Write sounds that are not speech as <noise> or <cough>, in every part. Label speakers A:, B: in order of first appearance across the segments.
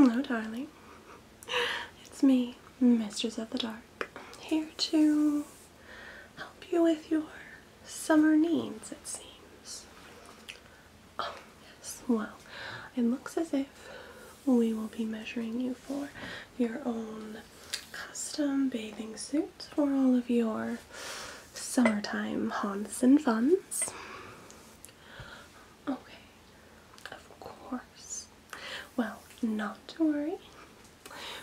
A: Hello, darling. It's me, Mistress of the Dark, here to help you with your summer needs, it seems. Oh, yes, well, it looks as if we will be measuring you for your own custom bathing suit for all of your summertime haunts and funs. Okay, of course. Well, not to worry.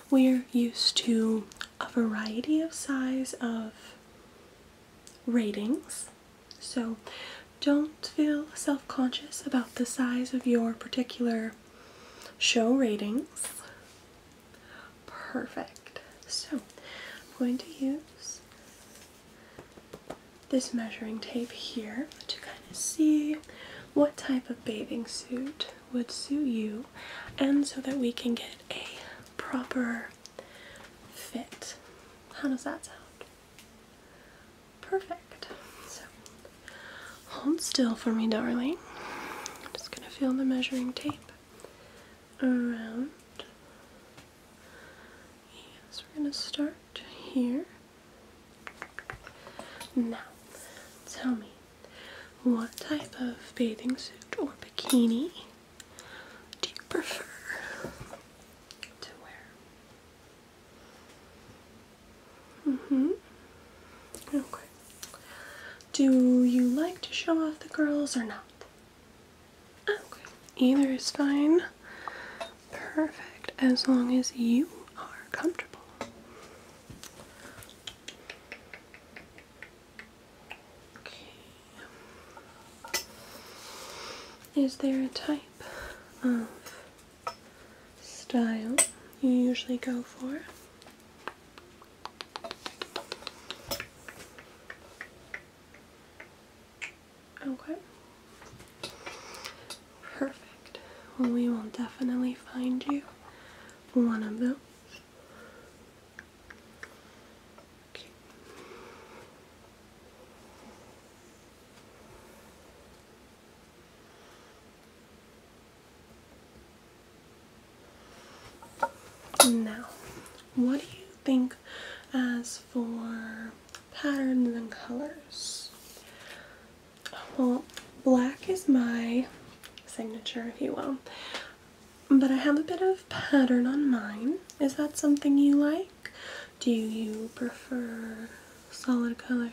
A: We're used to a variety of size of ratings, so don't feel self conscious about the size of your particular show ratings. Perfect. So, I'm going to use this measuring tape here to kind of see what type of bathing suit would suit you and so that we can get a proper fit. How does that sound? Perfect. So hold still for me, darling. I'm just gonna feel the measuring tape around. Yes, we're gonna start here. Now, tell me, what type of bathing suit or bikini to wear? Mm-hmm. Okay. Do you like to show off the girls or not? Okay. Either is fine. Perfect. As long as you are comfortable. Okay. Is there a type of style you usually go for? Okay. Perfect. Well, we will definitely find you one of those. Okay. Now, what do you think as for patterns and colors? Well, black is my if you will. But I have a bit of pattern on mine. Is that something you like? Do you prefer solid colors?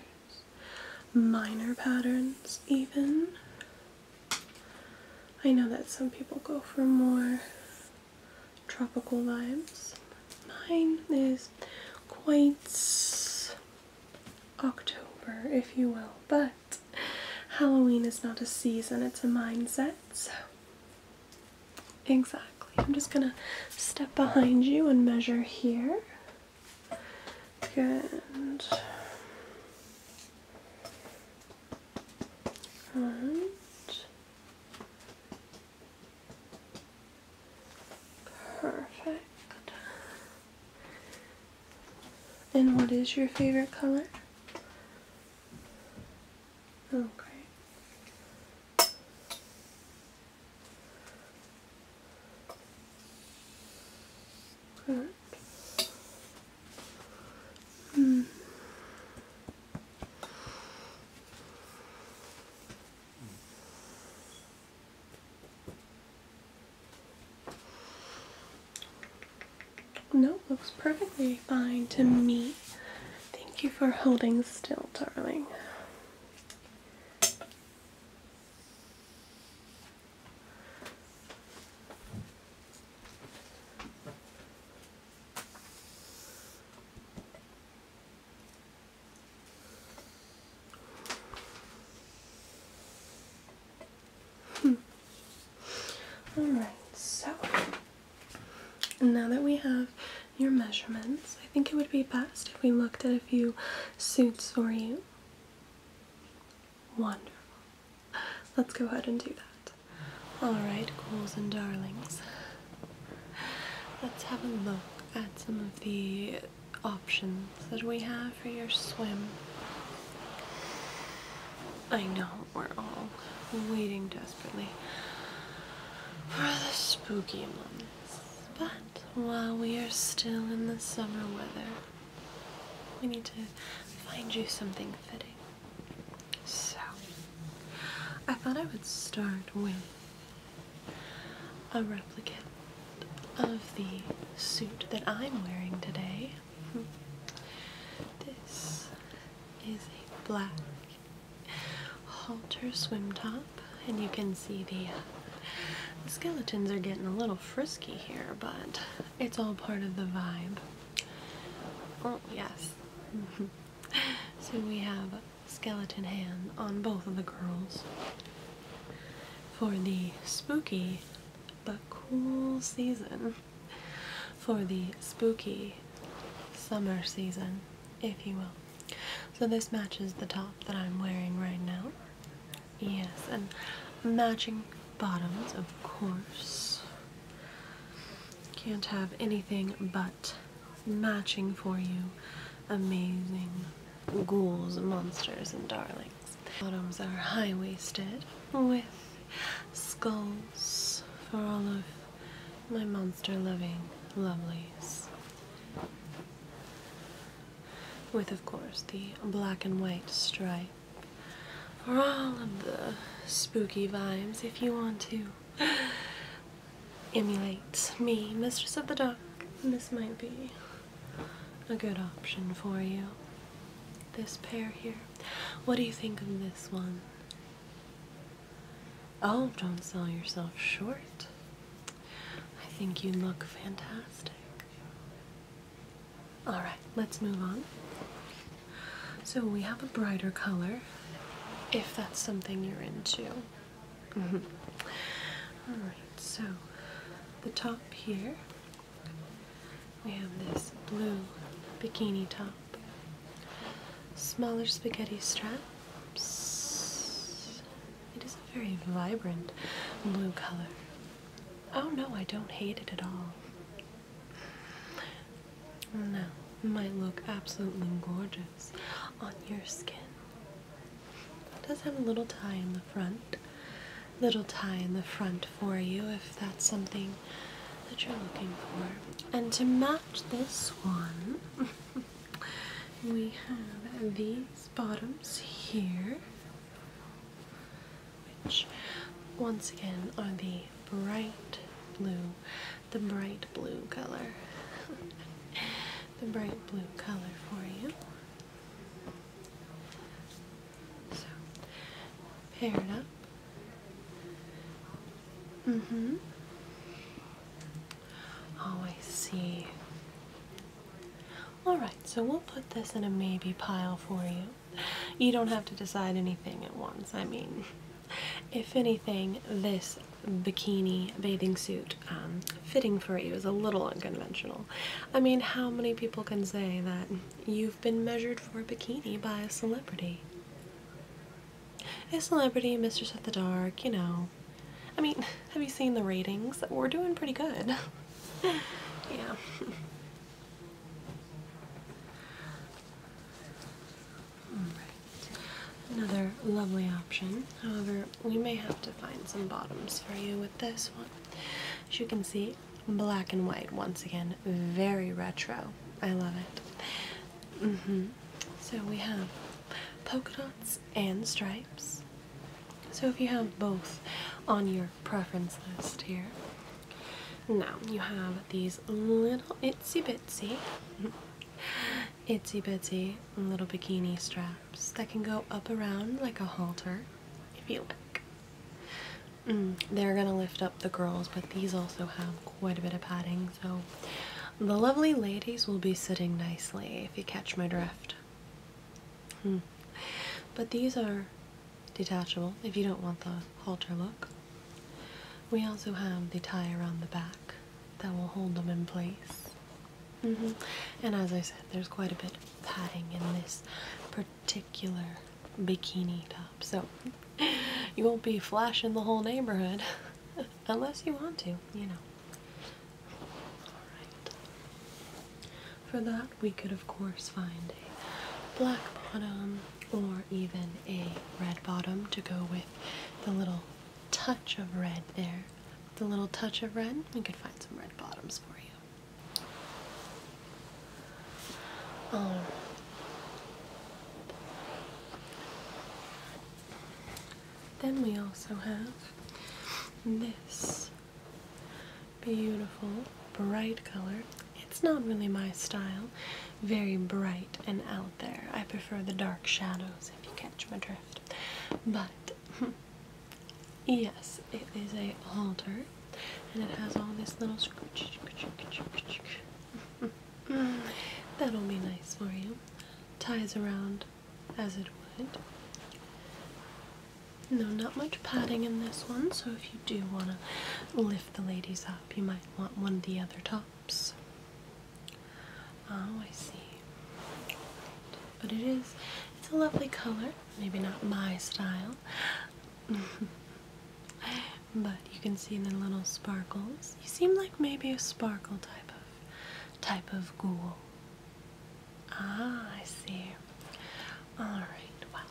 A: Minor patterns, even? I know that some people go for more tropical vibes. Mine is quite October, if you will, but Halloween is not a season, it's a mindset, so exactly. I'm just gonna step behind you and measure here. Good. And perfect. And what is your favorite color? Okay. Hmm. No, looks perfectly fine to me. Thank you for holding still, darling. Hmm. Alright, so now that we have your measurements, I think it would be best if we looked at a few suits for you. Wonderful. Let's go ahead and do that. Alright, ghouls and darlings. Let's have a look at some of the options that we have for your swim. I know we're all waiting desperately for the spooky months, but while we are still in the summer weather, we need to find you something fitting. So, I thought I would start with a replicate of the suit that I'm wearing today. This is a black halter swim top, and you can see the, uh, the skeletons are getting a little frisky here, but it's all part of the vibe. Oh, yes. <laughs> so we have skeleton hand on both of the girls for the spooky but cool season. For the spooky summer season, if you will. So this matches the top that I'm wearing right now. Yes, and matching bottoms, of course. Can't have anything but matching for you. Amazing ghouls, monsters, and darlings. Bottoms are high-waisted with skulls for all of my monster-loving lovelies. With, of course, the black and white stripe for all of the spooky vibes if you want to emulate me, Mistress of the Dark. This might be a good option for you. This pair here. What do you think of this one? Oh, don't sell yourself short. I think you look fantastic. Alright, let's move on. So we have a brighter color, if that's something you're into. Mm-hmm. Alright, so the top here, we have this blue bikini top. Smaller spaghetti straps. It is a very vibrant blue color. Oh no, I don't hate it at all. No, it might look absolutely gorgeous on your skin. It does have a little tie in the front. Little tie in the front for you if that's something that you're looking for. And to match this one, <laughs> we have these bottoms here, which once again are the bright blue, the bright blue color. <laughs> the bright blue color for you. Pair up. Mm-hmm. Oh, I see. Alright, so we'll put this in a maybe pile for you. You don't have to decide anything at once. I mean, if anything, this bikini bathing suit um, fitting for you is a little unconventional. I mean, how many people can say that you've been measured for a bikini by a celebrity? A celebrity, Mistress of the Dark, you know. I mean, <laughs> have you seen the ratings? We're doing pretty good. <laughs> yeah. <laughs> Another lovely option. However, we may have to find some bottoms for you with this one. As you can see, black and white once again, very retro. I love it. Mm -hmm. So we have polka dots and stripes. So if you have both on your preference list here, now you have these little itsy bitsy itsy bitsy little bikini straps that can go up around like a halter if you like. Mm, they're gonna lift up the girls, but these also have quite a bit of padding, so the lovely ladies will be sitting nicely if you catch my drift. Hmm. But these are detachable if you don't want the halter look. We also have the tie around the back that will hold them in place. Mm -hmm. And as I said, there's quite a bit of padding in this particular bikini top, so <laughs> you won't be flashing the whole neighborhood <laughs> unless you want to, you know. Alright. For that, we could, of course, find a black bottom or even a red bottom to go with the little touch of red there. The little touch of red, we could find some red bottoms for you. Um, then we also have this beautiful bright color. It's not really my style, very bright and out there. I prefer the dark shadows if you catch my drift. But yes, it is a halter and it has all this little scratch. That'll be nice for you. Ties around as it would. No, not much padding in this one, so if you do want to lift the ladies up, you might want one of the other tops. Oh, I see. But it is, it's a lovely color. Maybe not my style. <laughs> but you can see the little sparkles. You seem like maybe a sparkle type of, type of ghoul. Ah, I see. Alright, well,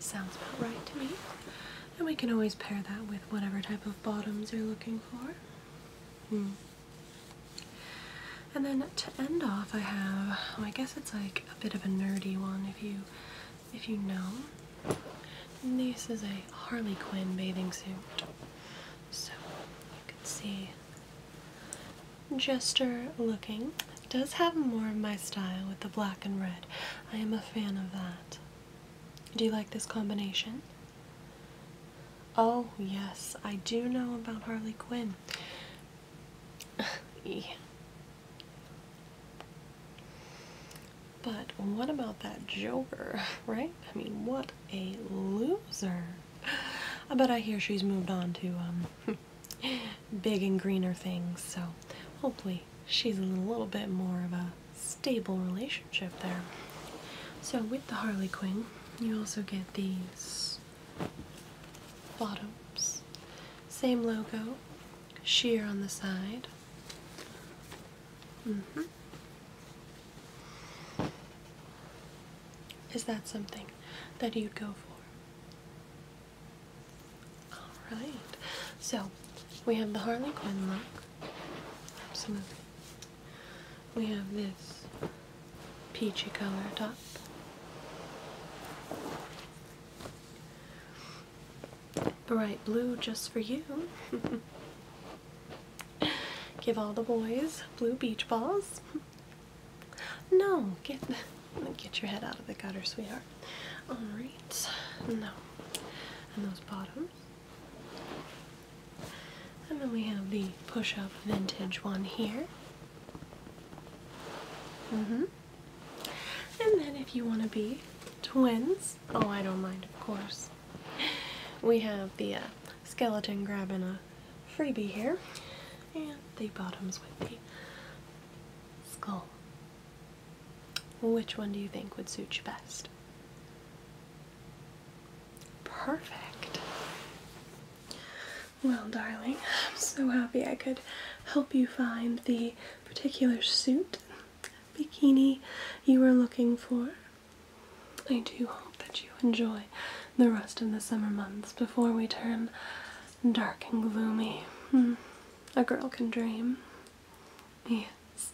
A: sounds about right to me. And we can always pair that with whatever type of bottoms you're looking for. Hmm. And then to end off, I have, oh, I guess it's like a bit of a nerdy one if you, if you know. this is a Harley Quinn bathing suit. So you can see Jester looking. It does have more of my style with the black and red. I am a fan of that. Do you like this combination? Oh, yes, I do know about Harley Quinn. <laughs> But what about that Joker, <laughs> right? I mean, what a loser. I bet I hear she's moved on to um, <laughs> big and greener things, so hopefully she's in a little bit more of a stable relationship there. So with the Harley Quinn, you also get these bottoms. Same logo, sheer on the side. Mm -hmm. Is that something that you'd go for? Alright, so we have the Harley Quinn look. Absolutely. We have this peachy color top. Bright blue just for you. <laughs> Give all the boys blue beach balls. <laughs> No, get get your head out of the gutter, sweetheart. Alright. No. And those bottoms. And then we have the push-up vintage one here. Mm-hmm. And then if you want to be twins, oh, I don't mind, of course. We have the uh, skeleton grabbing a freebie here, and the bottoms with the skull. Which one do you think would suit you best? Perfect. Well, darling, I'm so happy I could help you find the particular suit, bikini you were looking for. I do hope that you enjoy the rest of the summer months before we turn dark and gloomy. Hmm. A girl can dream. Yes.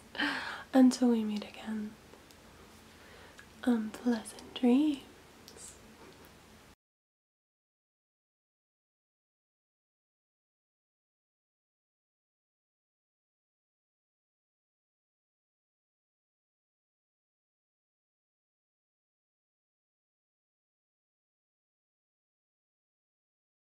A: Until we meet again. Unpleasant dreams.